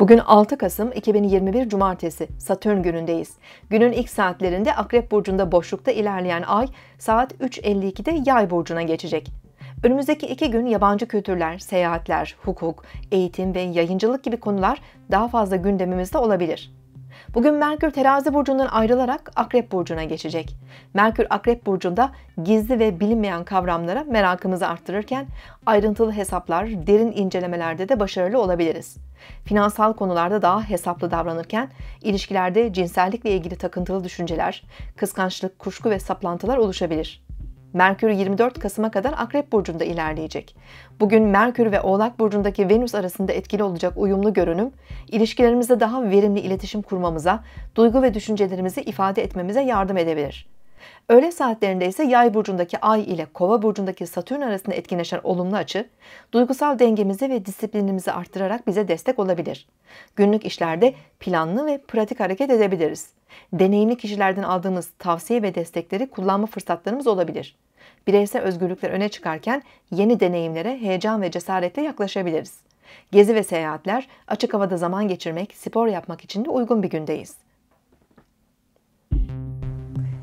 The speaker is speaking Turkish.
Bugün 6 Kasım 2021 Cumartesi, Satürn günündeyiz. Günün ilk saatlerinde Akrep Burcu'nda boşlukta ilerleyen ay saat 3.52'de Yay Burcu'na geçecek. Önümüzdeki iki gün yabancı kültürler, seyahatler, hukuk, eğitim ve yayıncılık gibi konular daha fazla gündemimizde olabilir. Bugün Merkür terazi burcundan ayrılarak Akrep burcuna geçecek. Merkür Akrep burcunda gizli ve bilinmeyen kavramlara merakımızı arttırırken ayrıntılı hesaplar, derin incelemelerde de başarılı olabiliriz. Finansal konularda daha hesaplı davranırken ilişkilerde cinsellikle ilgili takıntılı düşünceler, kıskançlık, kuşku ve saplantılar oluşabilir. Merkür 24 Kasım'a kadar Akrep Burcu'nda ilerleyecek. Bugün Merkür ve Oğlak Burcu'ndaki Venüs arasında etkili olacak uyumlu görünüm, ilişkilerimizde daha verimli iletişim kurmamıza, duygu ve düşüncelerimizi ifade etmemize yardım edebilir. Öğle saatlerinde ise Yay burcundaki Ay ile Kova burcundaki Satürn arasında etkileşen olumlu açı, duygusal dengemizi ve disiplinimizi arttırarak bize destek olabilir. Günlük işlerde planlı ve pratik hareket edebiliriz. Deneyimli kişilerden aldığımız tavsiye ve destekleri kullanma fırsatlarımız olabilir. Bireysel özgürlükler öne çıkarken yeni deneyimlere heyecan ve cesaretle yaklaşabiliriz. Gezi ve seyahatler, açık havada zaman geçirmek, spor yapmak için de uygun bir gündeyiz.